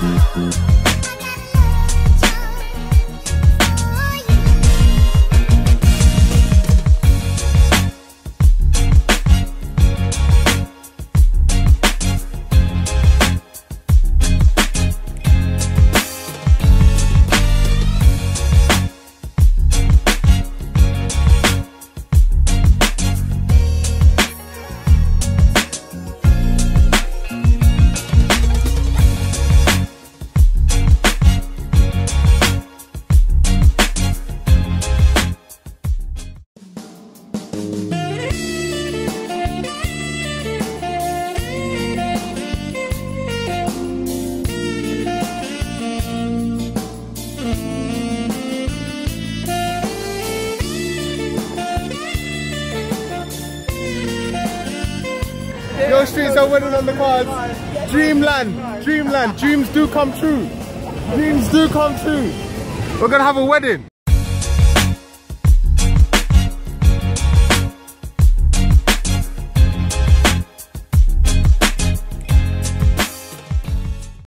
Your streets are winning on the cards. Dreamland, dreamland, dreams do come true. Dreams do come true. We're gonna have a wedding.